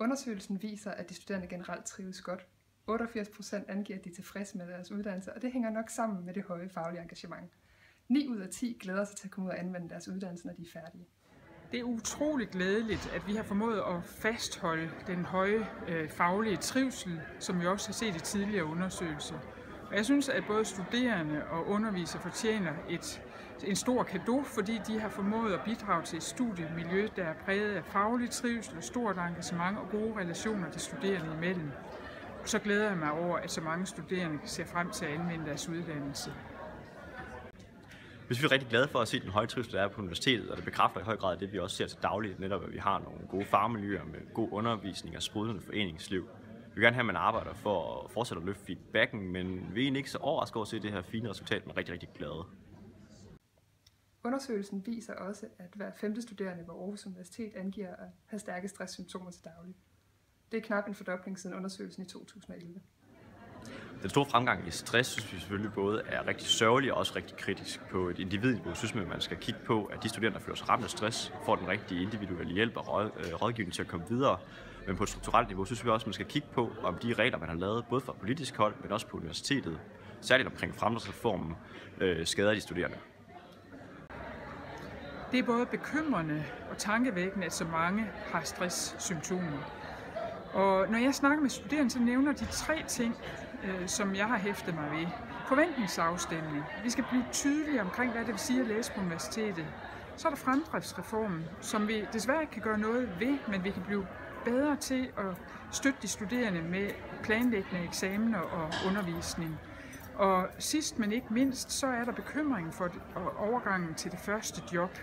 Undersøgelsen viser, at de studerende generelt trives godt. 88 procent angiver, at de er tilfredse med deres uddannelse, og det hænger nok sammen med det høje faglige engagement. 9 ud af 10 glæder sig til at komme ud og anvende deres uddannelse, når de er færdige. Det er utroligt glædeligt, at vi har formået at fastholde den høje øh, faglige trivsel, som vi også har set i tidligere undersøgelser. Og jeg synes, at både studerende og undervisere fortjener et, en stor gave, fordi de har formået at bidrage til et studiemiljø, der er præget af faglig trivsel, og stort engagement og gode relationer de studerende imellem. Så glæder jeg mig over, at så mange studerende ser frem til at anvende deres uddannelse. Vi er rigtig glade for at se den høje trivsel, der er på universitetet, og det bekræfter i høj grad det, vi også ser til dagligt, netop at vi har nogle gode farmiljøer med god undervisning og sprudlende foreningsliv. Vi vil gerne have, at man arbejder for at fortsætte at løfte feedbacken, men vi er egentlig ikke så overrasket over at se det her fine resultat, men rigtig, rigtig glade. Undersøgelsen viser også, at hver femte studerende på Aarhus Universitet angiver at have stærke stresssymptomer til daglig. Det er knap en fordobling siden undersøgelsen i 2011. Den store fremgang i stress synes vi selvfølgelig både er rigtig sørgelig og også rigtig kritisk. På et individniveau synes at man skal kigge på, at de studerende, der føler sig ramt af stress, får den rigtige individuelle hjælp og øh, rådgivning til at komme videre. Men på et strukturelt niveau synes vi også, at man skal kigge på, om de regler, man har lavet, både fra politisk hold, men også på universitetet, særligt omkring fremdriftsreformen, øh, skader de studerende. Det er både bekymrende og tankevækkende, at så mange har stresssymptomer. Og når jeg snakker med studerende, så nævner de tre ting, øh, som jeg har hæftet mig ved. Forventningsafstemning. Vi skal blive tydelige omkring, hvad det vil sige at læse på universitetet. Så er der fremdriftsreformen, som vi desværre ikke kan gøre noget ved, men vi kan blive bedre til at støtte de studerende med planlæggende eksamener og undervisning. Og sidst men ikke mindst, så er der bekymringen for overgangen til det første job.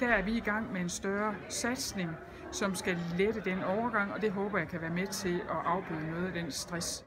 Der er vi i gang med en større satsning, som skal lette den overgang, og det håber jeg kan være med til at afbøde noget af den stress.